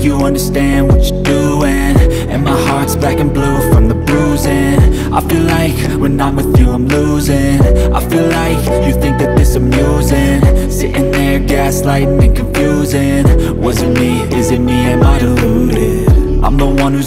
think you understand what you're doing. And my heart's black and blue from the bruising. I feel like when I'm with you I'm losing. I feel like you think that this amusing. Sitting there gaslighting and confusing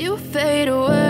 you fade away.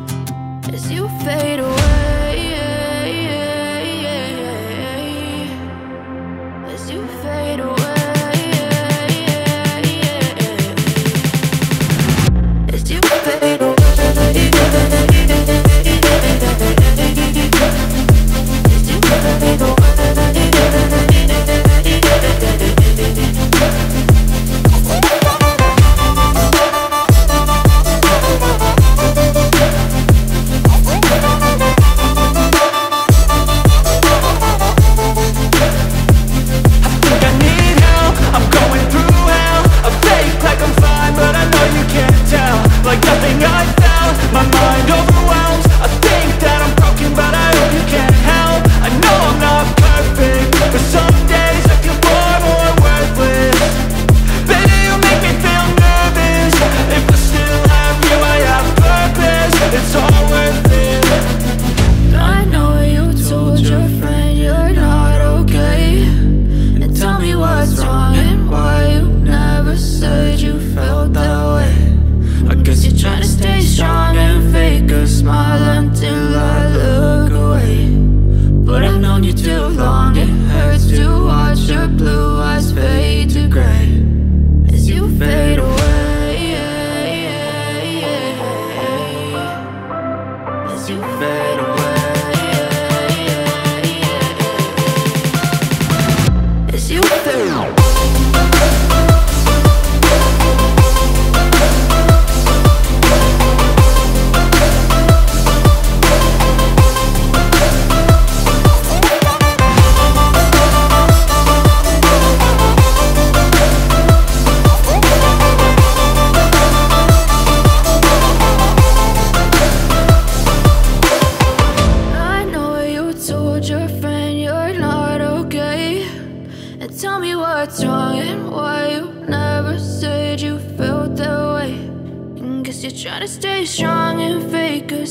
too long. It hurts to watch your blue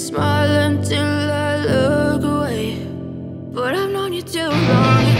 smile until I look away. But I've known you too long.